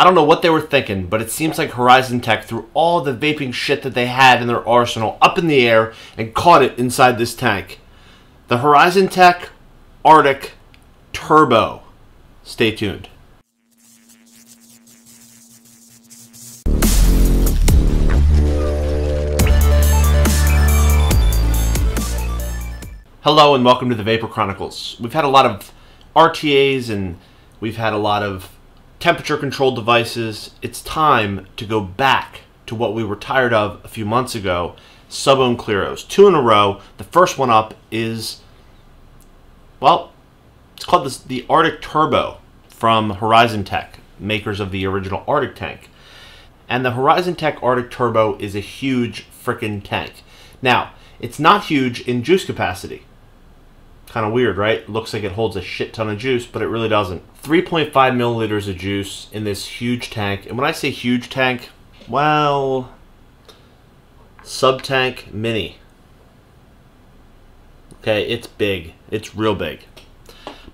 I don't know what they were thinking, but it seems like Horizon Tech threw all the vaping shit that they had in their arsenal up in the air and caught it inside this tank. The Horizon Tech Arctic Turbo. Stay tuned. Hello and welcome to the Vapor Chronicles. We've had a lot of RTAs and we've had a lot of temperature controlled devices. It's time to go back to what we were tired of a few months ago sub-ohm Clearos. Two in a row. The first one up is, well, it's called the Arctic Turbo from Horizon Tech, makers of the original Arctic tank. And the Horizon Tech Arctic Turbo is a huge freaking tank. Now, it's not huge in juice capacity. Kind of weird, right? Looks like it holds a shit ton of juice, but it really doesn't. 3.5 milliliters of juice in this huge tank. And when I say huge tank, well, sub tank mini. Okay, it's big. It's real big.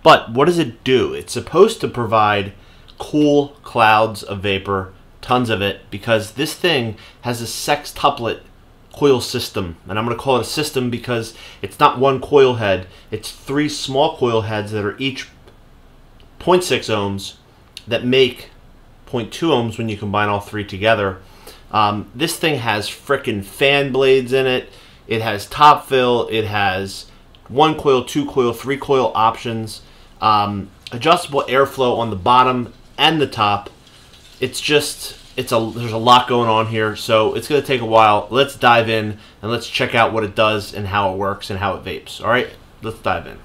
But what does it do? It's supposed to provide cool clouds of vapor, tons of it, because this thing has a sextuplet coil system. And I'm going to call it a system because it's not one coil head, it's three small coil heads that are each 0.6 ohms that make 0.2 ohms when you combine all three together. Um, this thing has frickin' fan blades in it. It has top fill. It has one coil, two coil, three coil options. Um, adjustable airflow on the bottom and the top. It's just it's a there's a lot going on here, so it's going to take a while. Let's dive in and let's check out what it does and how it works and how it vapes. All right, let's dive in.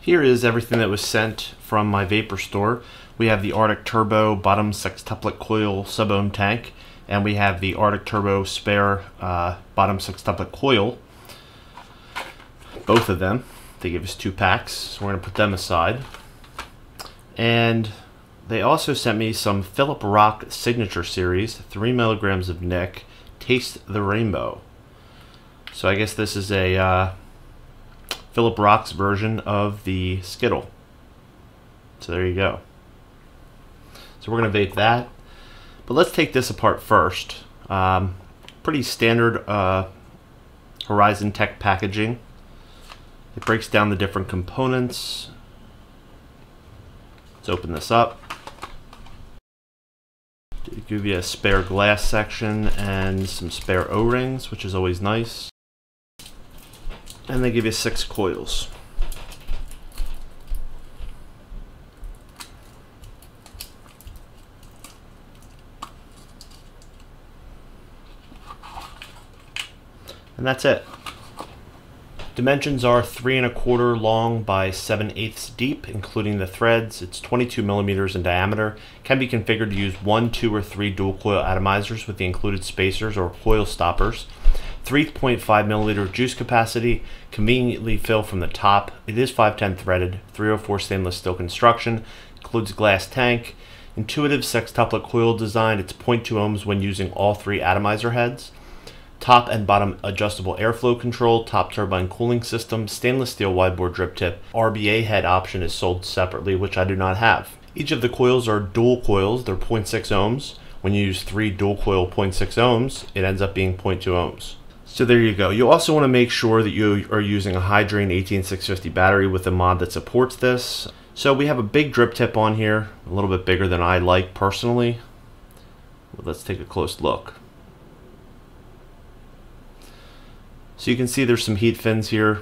Here is everything that was sent from my vapor store. We have the Arctic Turbo bottom sextuplet coil sub-ohm tank, and we have the Arctic Turbo spare uh, bottom sextuplet coil. Both of them. They give us two packs, so we're going to put them aside. And they also sent me some Philip Rock Signature Series, 3 milligrams of Nick, Taste the Rainbow. So I guess this is a uh, Philip Rock's version of the Skittle. So there you go. So we're going to vape that. But let's take this apart first. Um, pretty standard uh, Horizon Tech packaging. It breaks down the different components. Let's open this up give you a spare glass section and some spare O-rings, which is always nice. And they give you six coils. And that's it. Dimensions are three and a quarter long by seven eighths deep, including the threads. It's 22 millimeters in diameter. Can be configured to use one, two, or three dual coil atomizers with the included spacers or coil stoppers. 3.5 milliliter juice capacity, conveniently fill from the top. It is 510 threaded, 304 stainless steel construction, includes glass tank. Intuitive sextuplet coil design, it's 0.2 ohms when using all three atomizer heads top and bottom adjustable airflow control, top turbine cooling system, stainless steel widebore drip tip. RBA head option is sold separately, which I do not have. Each of the coils are dual coils, they're 0.6 ohms. When you use three dual coil 0.6 ohms, it ends up being 0.2 ohms. So there you go. You also want to make sure that you are using a high drain 18650 battery with a mod that supports this. So we have a big drip tip on here, a little bit bigger than I like personally. let's take a close look. So you can see there's some heat fins here.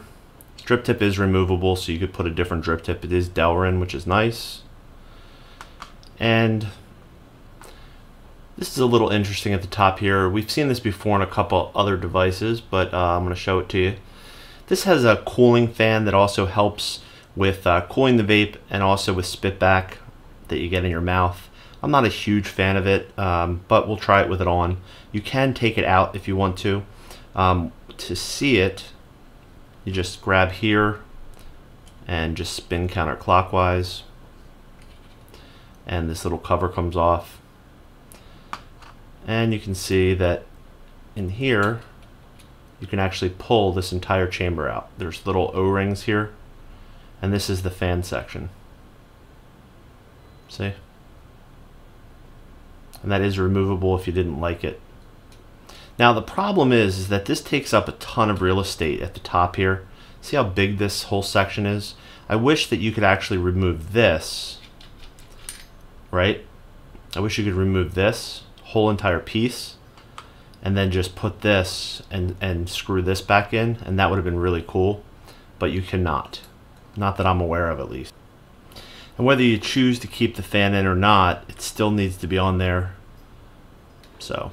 Drip tip is removable, so you could put a different drip tip. It is Delrin, which is nice. And this is a little interesting at the top here. We've seen this before on a couple other devices, but uh, I'm going to show it to you. This has a cooling fan that also helps with uh, cooling the vape and also with spit back that you get in your mouth. I'm not a huge fan of it, um, but we'll try it with it on. You can take it out if you want to. Um, to see it, you just grab here and just spin counterclockwise. And this little cover comes off. And you can see that in here you can actually pull this entire chamber out. There's little o-rings here. And this is the fan section. See? And that is removable if you didn't like it. Now the problem is, is that this takes up a ton of real estate at the top here. See how big this whole section is? I wish that you could actually remove this, right? I wish you could remove this whole entire piece and then just put this and, and screw this back in and that would have been really cool, but you cannot. Not that I'm aware of at least. And whether you choose to keep the fan in or not, it still needs to be on there. So.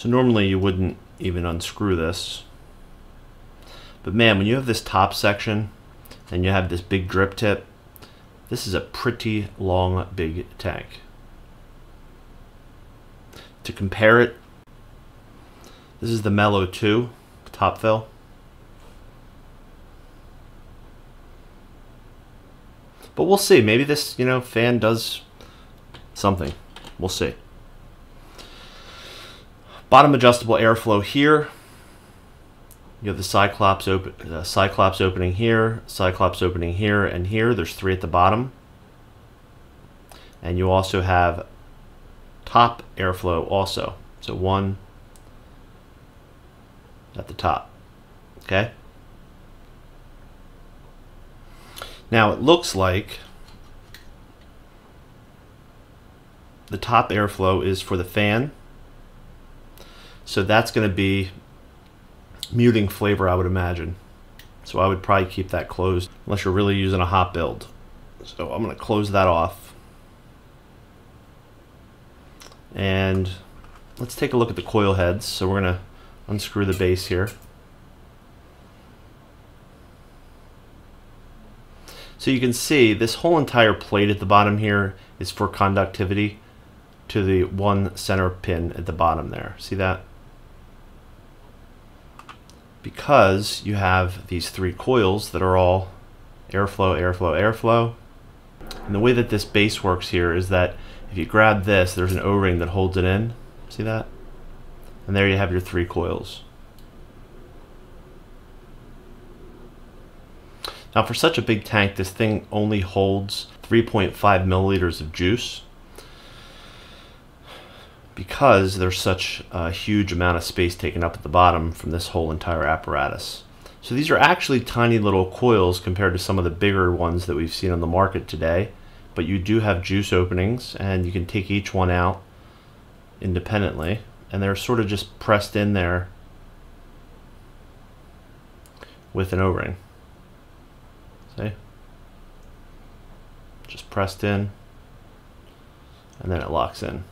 So normally you wouldn't even unscrew this. But man, when you have this top section and you have this big drip tip, this is a pretty long, big tank. To compare it, this is the Melo 2 top fill. But we'll see. Maybe this, you know, fan does something. We'll see. Bottom adjustable airflow here. You have the Cyclops, open, uh, Cyclops opening here, Cyclops opening here, and here. There's three at the bottom. And you also have top airflow also. So one at the top. Okay? Now it looks like the top airflow is for the fan so that's going to be muting flavor, I would imagine. So I would probably keep that closed unless you're really using a hot build. So I'm going to close that off. And let's take a look at the coil heads. So we're going to unscrew the base here. So you can see this whole entire plate at the bottom here is for conductivity to the one center pin at the bottom there. See that? Because you have these three coils that are all airflow, airflow, airflow. And the way that this base works here is that if you grab this, there's an O-ring that holds it in. See that? And there you have your three coils. Now for such a big tank, this thing only holds 3.5 milliliters of juice because there's such a huge amount of space taken up at the bottom from this whole entire apparatus. So these are actually tiny little coils compared to some of the bigger ones that we've seen on the market today. But you do have juice openings and you can take each one out independently. And they're sort of just pressed in there with an O-ring. See? Just pressed in and then it locks in.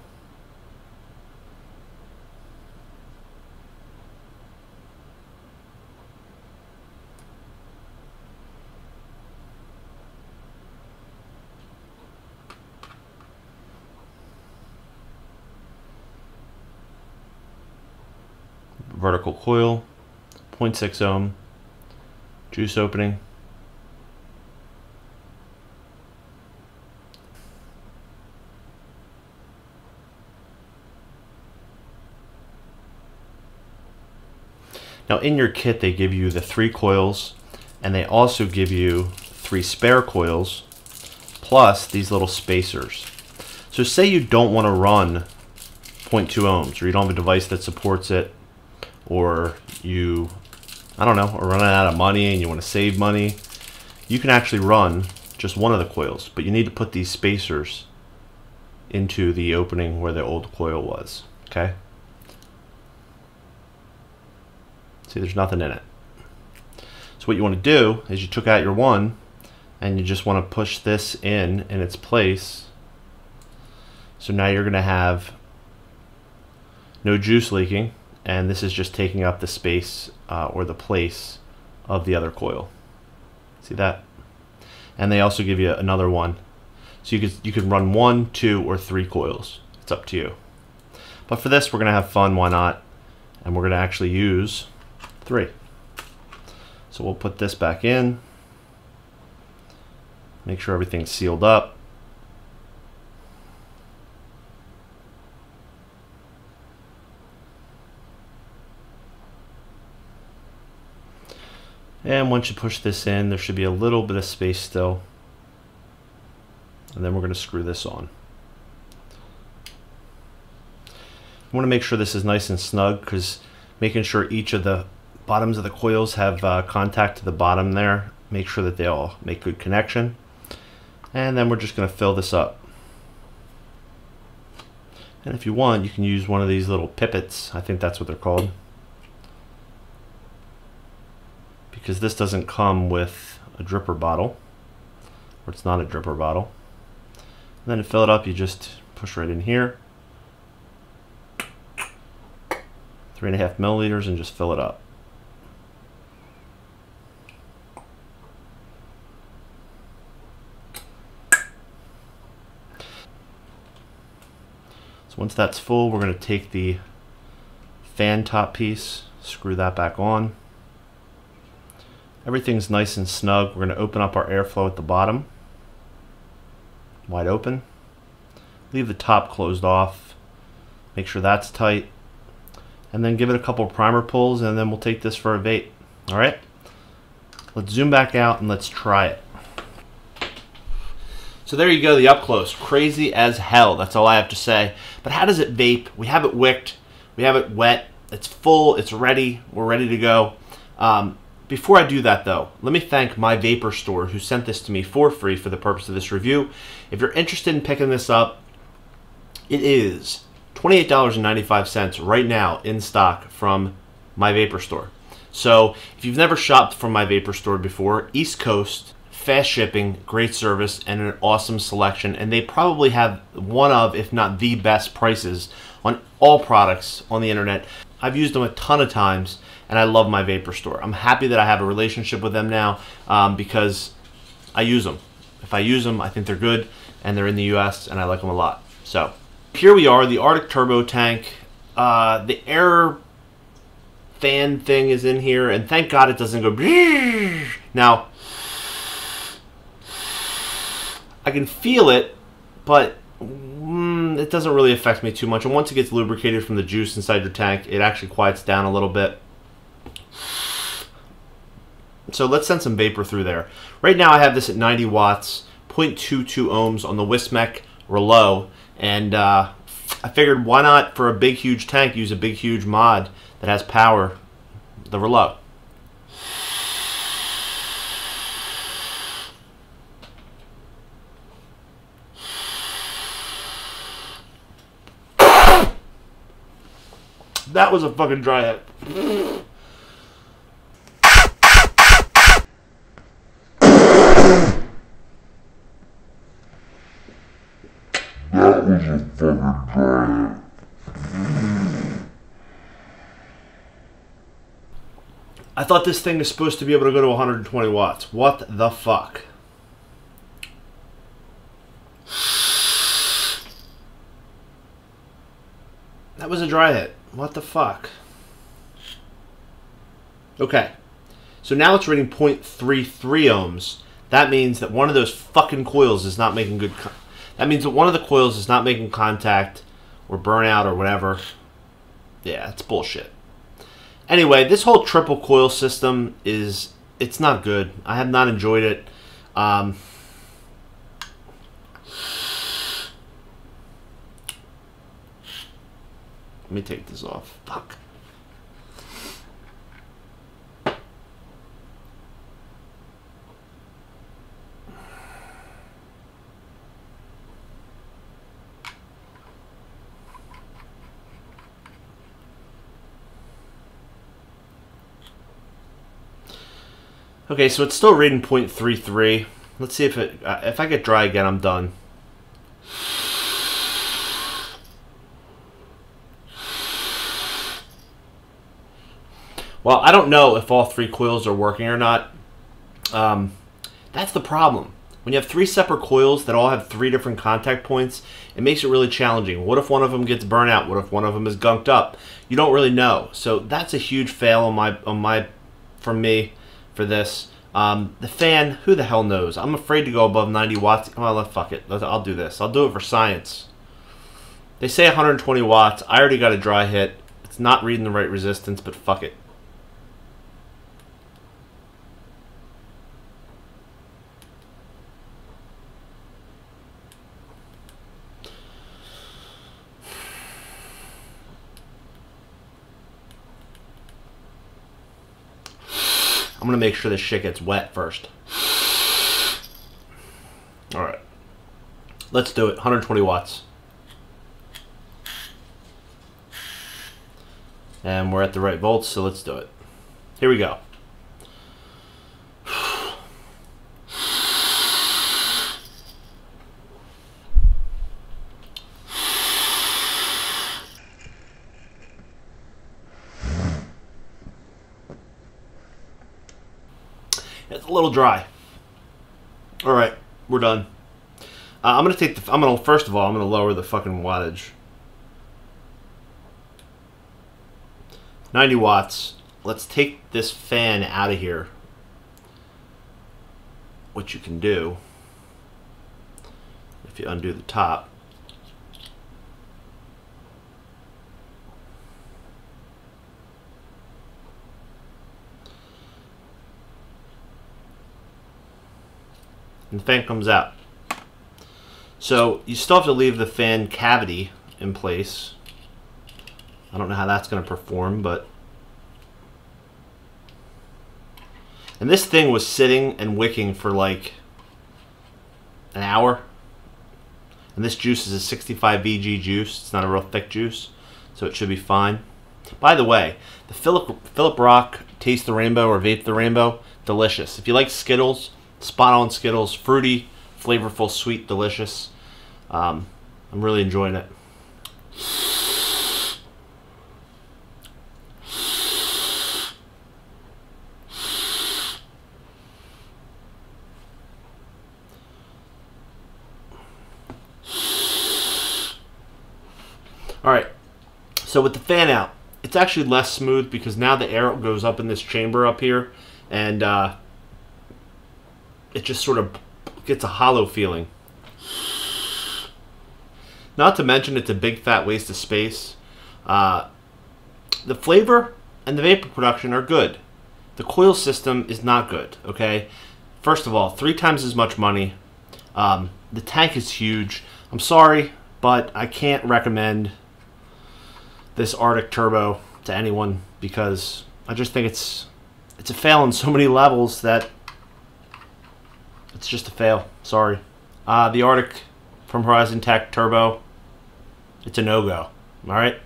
Vertical coil, 0.6 ohm, juice opening. Now in your kit they give you the three coils and they also give you three spare coils plus these little spacers. So say you don't want to run 0.2 ohms or you don't have a device that supports it or you, I don't know, are running out of money and you want to save money, you can actually run just one of the coils, but you need to put these spacers into the opening where the old coil was, okay? See, there's nothing in it. So what you want to do is you took out your one and you just want to push this in in its place. So now you're going to have no juice leaking and this is just taking up the space uh, or the place of the other coil. See that? And they also give you another one. So you could, you can run one, two, or three coils. It's up to you. But for this, we're going to have fun. Why not? And we're going to actually use three. So we'll put this back in. Make sure everything's sealed up. And once you push this in, there should be a little bit of space still. And then we're going to screw this on. I want to make sure this is nice and snug because making sure each of the bottoms of the coils have uh, contact to the bottom there. Make sure that they all make good connection. And then we're just going to fill this up. And if you want, you can use one of these little pippets. I think that's what they're called. Because this doesn't come with a dripper bottle. Or it's not a dripper bottle. And then to fill it up, you just push right in here. Three and a half milliliters and just fill it up. So once that's full, we're going to take the fan top piece, screw that back on. Everything's nice and snug. We're going to open up our airflow at the bottom. Wide open. Leave the top closed off. Make sure that's tight. And then give it a couple primer pulls and then we'll take this for a vape. Alright? Let's zoom back out and let's try it. So there you go, the up close. Crazy as hell. That's all I have to say. But how does it vape? We have it wicked. We have it wet. It's full. It's ready. We're ready to go. Um, before I do that, though, let me thank my vapor store who sent this to me for free for the purpose of this review. If you're interested in picking this up, it is $28.95 right now in stock from my vapor store. So if you've never shopped from my vapor store before, East Coast fast shipping, great service, and an awesome selection. And they probably have one of, if not the best prices on all products on the internet. I've used them a ton of times, and I love my Vapor Store. I'm happy that I have a relationship with them now um, because I use them. If I use them, I think they're good, and they're in the U.S., and I like them a lot. So here we are, the Arctic Turbo Tank. Uh, the air fan thing is in here, and thank God it doesn't go. Now, I can feel it, but mm, it doesn't really affect me too much. And once it gets lubricated from the juice inside your tank, it actually quiets down a little bit. So let's send some vapor through there. Right now I have this at 90 watts, 0.22 ohms on the Wismec Reuleaux, and uh, I figured why not for a big huge tank use a big huge mod that has power, the Reuleaux. That was a fucking dry hit. That was a fucking dry hit. I thought this thing is supposed to be able to go to 120 watts. What the fuck? That was a dry hit. What the fuck? Okay. So now it's reading 0.33 ohms. That means that one of those fucking coils is not making good... that means that one of the coils is not making contact or burnout or whatever. Yeah, it's bullshit. Anyway, this whole triple coil system is... It's not good. I have not enjoyed it. Um, Let me take this off. Fuck. Okay, so it's still reading 0.33. Let's see if it, uh, if I get dry again, I'm done. Well, I don't know if all three coils are working or not. Um, that's the problem. When you have three separate coils that all have three different contact points, it makes it really challenging. What if one of them gets burnt out? What if one of them is gunked up? You don't really know. So that's a huge fail on my on my from me for this. Um, the fan, who the hell knows? I'm afraid to go above 90 watts. Well, fuck it. I'll do this. I'll do it for science. They say 120 watts. I already got a dry hit. It's not reading the right resistance, but fuck it. I'm gonna make sure this shit gets wet first. All right, let's do it. 120 watts. And we're at the right volts, so let's do it. Here we go. It's a little dry. All right, we're done. Uh, I'm gonna take the. I'm gonna first of all, I'm gonna lower the fucking wattage. 90 watts. Let's take this fan out of here. What you can do if you undo the top. And the fan comes out. So you still have to leave the fan cavity in place. I don't know how that's going to perform, but. And this thing was sitting and wicking for like an hour. And this juice is a 65 VG juice. It's not a real thick juice, so it should be fine. By the way, the Philip Philip Rock Taste the Rainbow or Vape the Rainbow, delicious. If you like Skittles, spot on Skittles, fruity, flavorful, sweet, delicious. Um, I'm really enjoying it. All right. So with the fan out, it's actually less smooth because now the air goes up in this chamber up here, and uh, it just sort of gets a hollow feeling. Not to mention, it's a big fat waste of space. Uh, the flavor and the vapor production are good. The coil system is not good. Okay, first of all, three times as much money. Um, the tank is huge. I'm sorry, but I can't recommend this Arctic Turbo to anyone because I just think it's it's a fail on so many levels that it's just a fail. Sorry. Uh, the Arctic from Horizon Tech Turbo, it's a no-go. All right.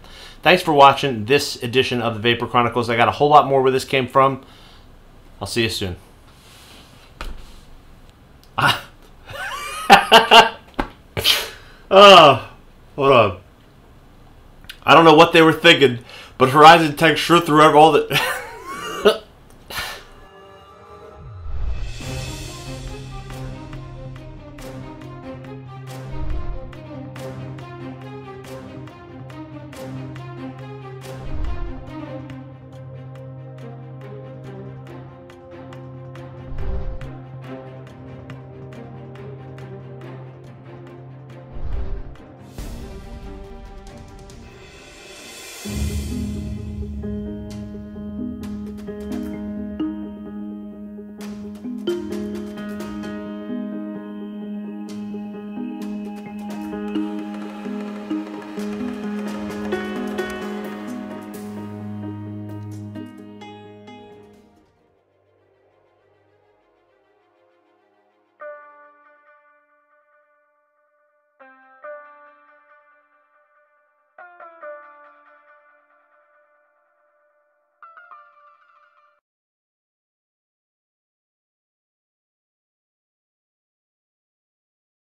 Thanks for watching this edition of the Vapor Chronicles. I got a whole lot more where this came from. I'll see you soon. Ah. oh, hold on. I don't know what they were thinking, but Horizon Tech sure threw all the